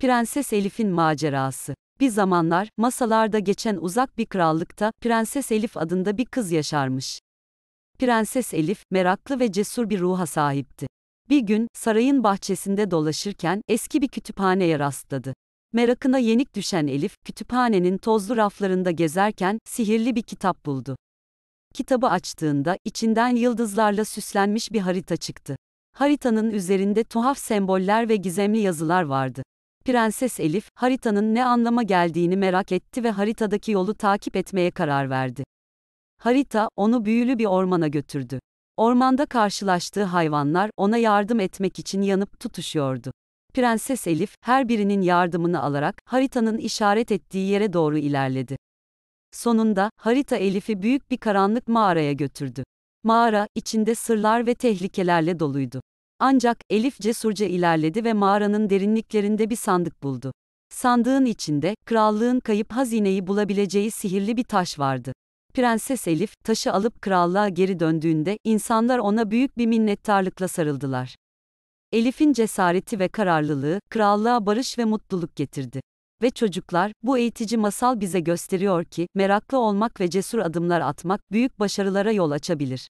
Prenses Elif'in macerası. Bir zamanlar, masalarda geçen uzak bir krallıkta, Prenses Elif adında bir kız yaşarmış. Prenses Elif, meraklı ve cesur bir ruha sahipti. Bir gün, sarayın bahçesinde dolaşırken, eski bir kütüphaneye rastladı. Merakına yenik düşen Elif, kütüphanenin tozlu raflarında gezerken, sihirli bir kitap buldu. Kitabı açtığında, içinden yıldızlarla süslenmiş bir harita çıktı. Haritanın üzerinde tuhaf semboller ve gizemli yazılar vardı. Prenses Elif, haritanın ne anlama geldiğini merak etti ve haritadaki yolu takip etmeye karar verdi. Harita, onu büyülü bir ormana götürdü. Ormanda karşılaştığı hayvanlar, ona yardım etmek için yanıp tutuşuyordu. Prenses Elif, her birinin yardımını alarak, haritanın işaret ettiği yere doğru ilerledi. Sonunda, harita Elif'i büyük bir karanlık mağaraya götürdü. Mağara, içinde sırlar ve tehlikelerle doluydu. Ancak, Elif cesurca ilerledi ve mağaranın derinliklerinde bir sandık buldu. Sandığın içinde, krallığın kayıp hazineyi bulabileceği sihirli bir taş vardı. Prenses Elif, taşı alıp krallığa geri döndüğünde, insanlar ona büyük bir minnettarlıkla sarıldılar. Elif'in cesareti ve kararlılığı, krallığa barış ve mutluluk getirdi. Ve çocuklar, bu eğitici masal bize gösteriyor ki, meraklı olmak ve cesur adımlar atmak, büyük başarılara yol açabilir.